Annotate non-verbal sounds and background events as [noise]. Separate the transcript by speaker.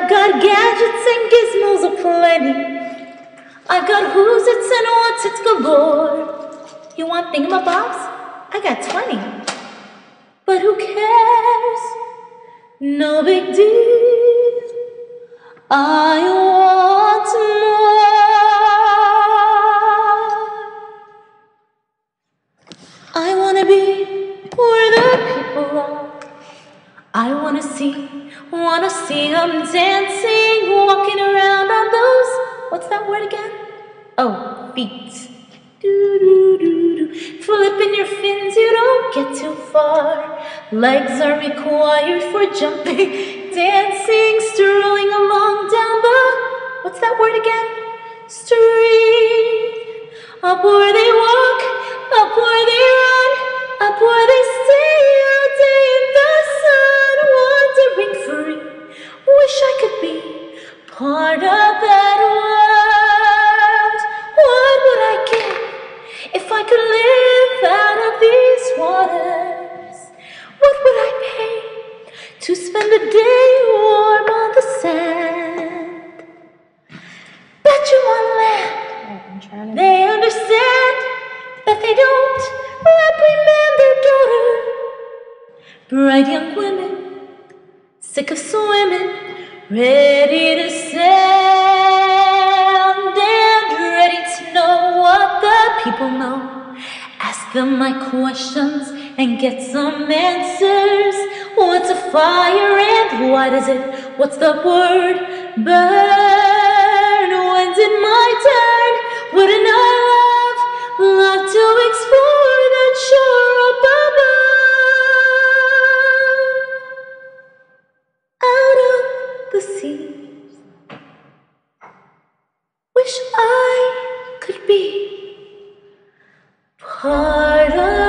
Speaker 1: I've got gadgets and gizmos aplenty. I've got who's its and what's its galore. You want thingamabobs? I got 20. But who cares? No big deal. I wanna see, wanna see them dancing, walking around on those, what's that word again? Oh, feet. Do, do, do, do. Flipping your fins, you don't get too far. Legs are required for jumping, [laughs] dancing, strolling along down the, what's that word again? Street. Up where that world. What would I give if I could live out of these waters? What would I pay to spend a day warm on the sand? Bet you on land. They understand that they don't reprimand their daughter. Bright young women, sick of swimming, ready to stand Ask them my questions and get some answers. What's a fire and why does it? What's the word? Burn. When's it my heart